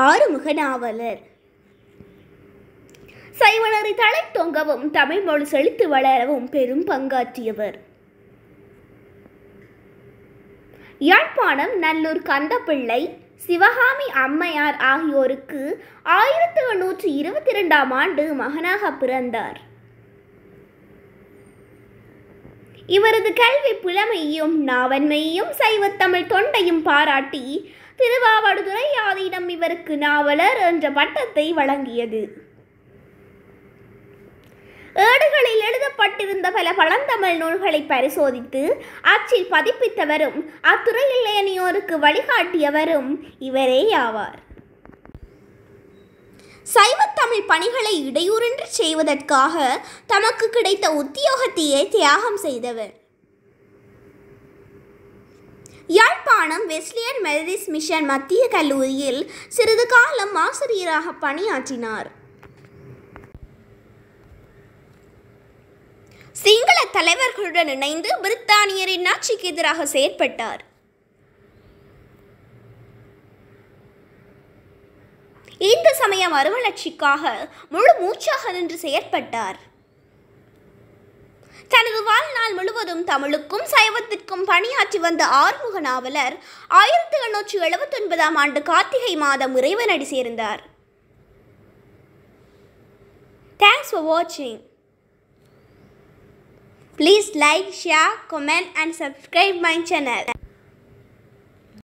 ஆறுமுக நாவலர் சைவனரை தலை தொங்கவும் தமிழ் மொழி செழித்து வளரவும் பெரும் பங்காற்றியவர். யாழ்ப்பாணம் நல்லூர் கந்தப்பிள்ளை சிவகாமி அம்மையார் ஆகியோருக்கு ஆயிரத்தி எண்ணூற்றி இருபத்தி இரண்டாம் ஆண்டு மகனாக பிறந்தார். இவரது கல்வி புலமையும் நாவன்மையும் சைவத்தமிழ் தொண்டையும் பாராட்டி திருவாவடுதுறை இவருக்கு நாவலர் என்ற பட்டத்தை வழங்கியது. ஏடுகளில் எழுதப்பட்டிருந்த பல பழந்தமிழ் நூல்களை பரிசோதித்து அச்சில் பதிப்பித்தவரும் அத்துறையில் ஏனையோருக்கு வழிகாட்டியவரும் இவரே ஆவார். சைவத்தமிழ் பணிகளை இடையூறின்றி செய்வதற்காக தமக்கு கிடைத்த உத்தியோகத்தையே தியாகம் செய்தவர். யாழ்ப்பாணம் வெஸ்லியன் மெதடிஸ் மிஷன் மத்திய கல்லூரியில் சிறிது காலம் ஆசிரியராக பணியாற்றினார். சிங்கள தலைவர்களுடன் இணைந்து பிரித்தானியரின் ஆட்சிக்கு எதிராக செயற்பட்டார். இந்து சமய மறுமலர்ச்சிக்காக முழு மூச்சாக நின்று செயற்பட்டார். தனது வாழ்நாள் முழுவதும் தமிழுக்கும் சைவத்திற்கும் பணியாற்றி வந்த ஆறுமுக நாவலர் ஆயிரத்தி எண்ணூற்றி எழுபத்தி ஒன்பதாம் ஆண்டு கார்த்திகை மாதம் இறைவனடி சேர்ந்தார் தேங்க்ஸ் ஃபார் வாட்சிங் Please like, share, comment and subscribe my channel.